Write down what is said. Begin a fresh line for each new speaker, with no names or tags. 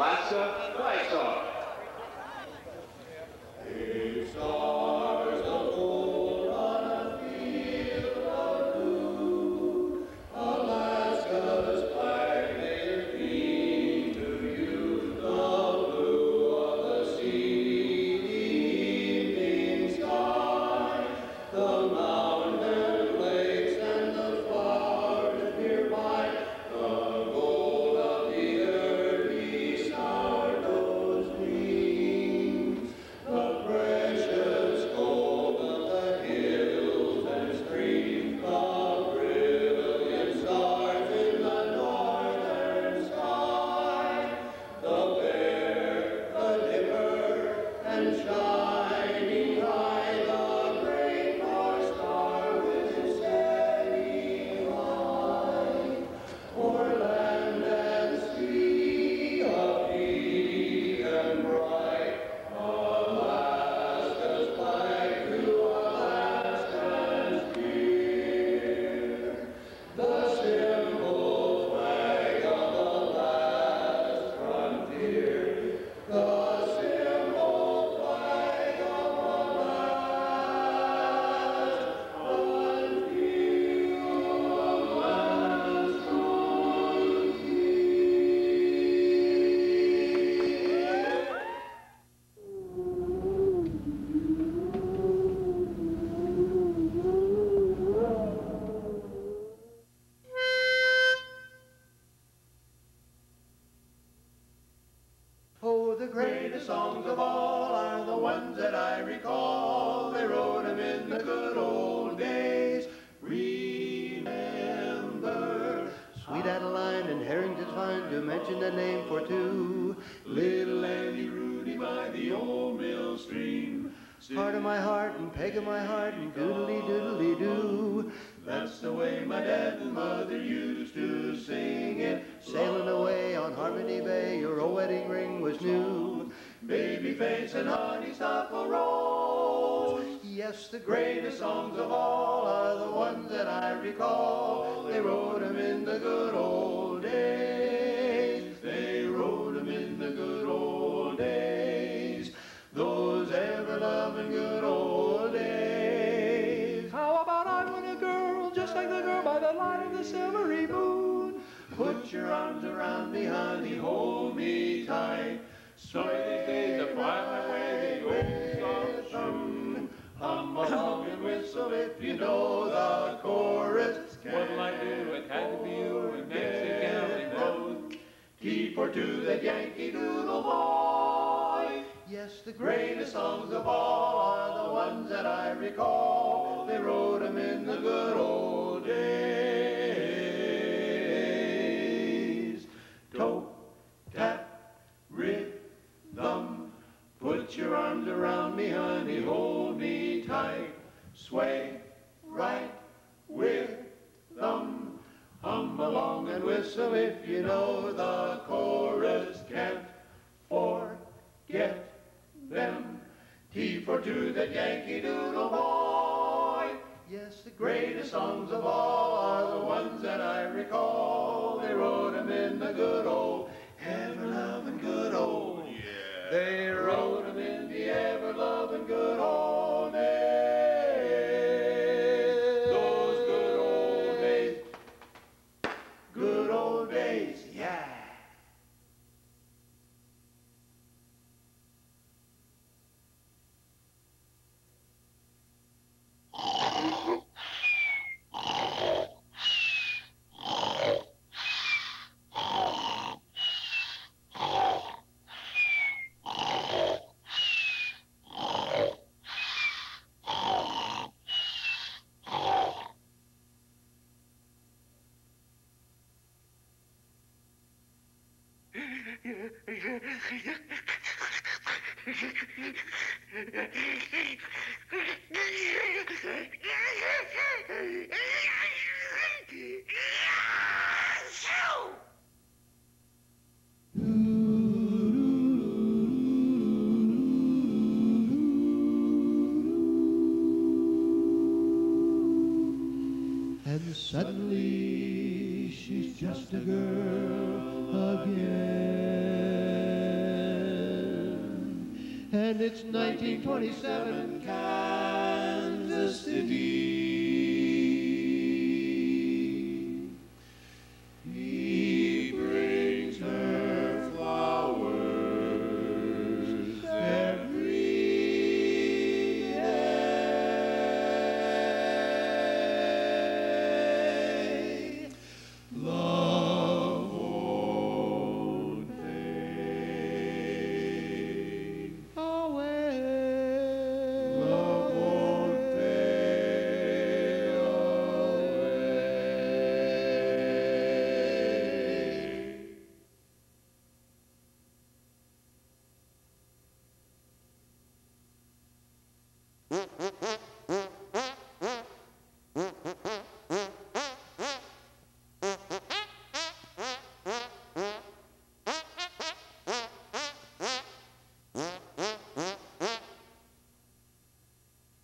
Alaska
Lights On. Songs of all are the ones that I recall. They wrote 'em in the good old days. Remember, sweet Adeline and Harrigan's fine to mention a name for two. Little Annie Rooney by the old mill stream. Heart of my heart and peg of my heart and doodly doodly doo. That's the way my dad and mother used to sing it. Sailing away on Harmony Bay, your old wedding ring. Baby face and honeysuckle rose. Yes, the greatest songs of all are the ones that I recall. They wrote 'em in the good old days. They wrote 'em in the good old days. Those ever loving good old days. How about I want a girl just like the girl by the light of the silvery moon? Put your arms around me, honey, hold me tight. Some fly my whistle if you know the chorus.
What'll I do? To be you and County Road.
Tea for two, that Yankee Doodle boy. Yes, the greatest songs of all are the ones that I recall. They wrote 'em in the good old days. Around me, honey, hold me tight. Sway right with them. Hum along and whistle if you know the chorus. Can't forget them. Tea for two, that Yankee Doodle boy. Yes, the greatest songs of all are the ones that I recall. They wrote 'em in the good old, ever loving good old. Yeah. They And suddenly she's just a girl again. And it's 1927 Kansas City.